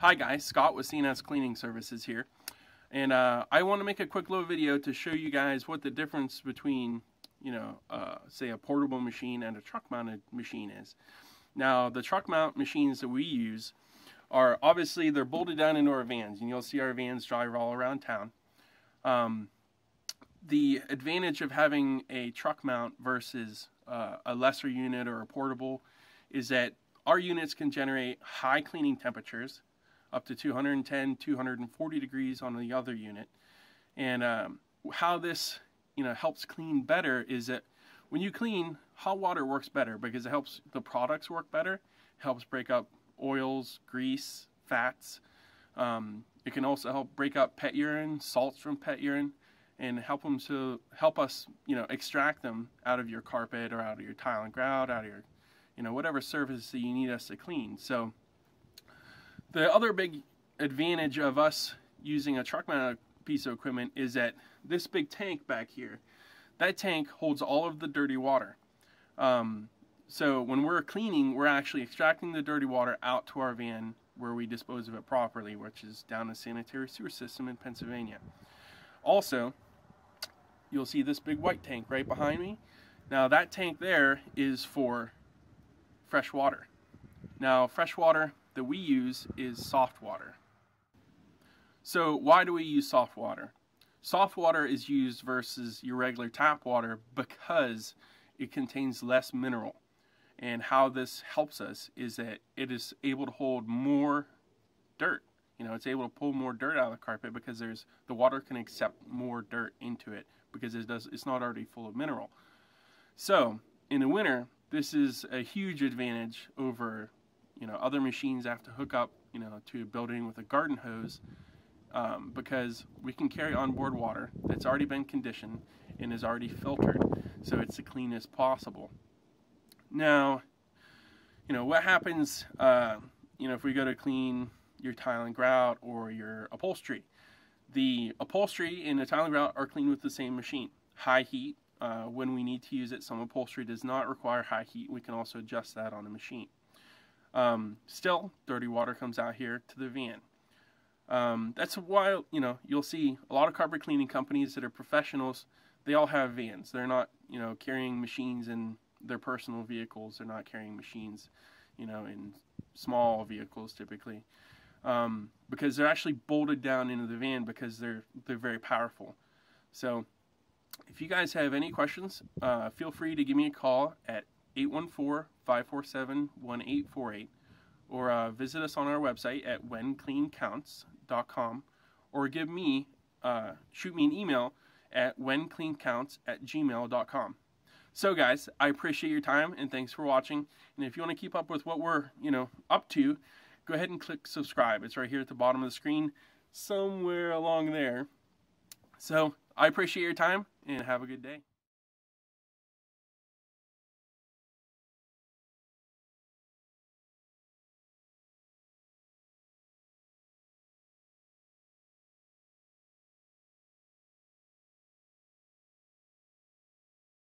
Hi guys, Scott with C&S Cleaning Services here. And uh, I want to make a quick little video to show you guys what the difference between, you know, uh, say a portable machine and a truck mounted machine is. Now, the truck mount machines that we use are obviously they're bolted down into our vans and you'll see our vans drive all around town. Um, the advantage of having a truck mount versus uh, a lesser unit or a portable is that our units can generate high cleaning temperatures up to 210, 240 degrees on the other unit. And um, how this you know helps clean better is that when you clean, hot water works better because it helps the products work better. helps break up oils, grease, fats. Um, it can also help break up pet urine, salts from pet urine, and help them to help us, you know, extract them out of your carpet or out of your tile and grout, out of your, you know, whatever surface that you need us to clean. So the other big advantage of us using a truck mounted piece of equipment is that this big tank back here, that tank holds all of the dirty water. Um, so when we're cleaning, we're actually extracting the dirty water out to our van where we dispose of it properly, which is down the sanitary sewer system in Pennsylvania. Also, you'll see this big white tank right behind me. Now that tank there is for fresh water. Now fresh water that we use is soft water. So why do we use soft water? Soft water is used versus your regular tap water because it contains less mineral. And how this helps us is that it is able to hold more dirt. You know, it's able to pull more dirt out of the carpet because there's the water can accept more dirt into it because it does it's not already full of mineral. So, in the winter, this is a huge advantage over you know other machines have to hook up you know to a building with a garden hose um, because we can carry onboard water that's already been conditioned and is already filtered so it's the cleanest possible. Now you know what happens uh, you know if we go to clean your tile and grout or your upholstery? The upholstery and the tile and grout are cleaned with the same machine. High heat uh, when we need to use it some upholstery does not require high heat. We can also adjust that on the machine um, still, dirty water comes out here to the van. Um, that's why you know you'll see a lot of carpet cleaning companies that are professionals. They all have vans. They're not you know carrying machines in their personal vehicles. They're not carrying machines, you know, in small vehicles typically, um, because they're actually bolted down into the van because they're they're very powerful. So, if you guys have any questions, uh, feel free to give me a call at 814-547-1848 or uh, visit us on our website at whencleancounts.com or give me, uh, shoot me an email at whencleancounts at gmail.com. So guys, I appreciate your time and thanks for watching. And if you want to keep up with what we're, you know, up to, go ahead and click subscribe. It's right here at the bottom of the screen, somewhere along there. So I appreciate your time and have a good day.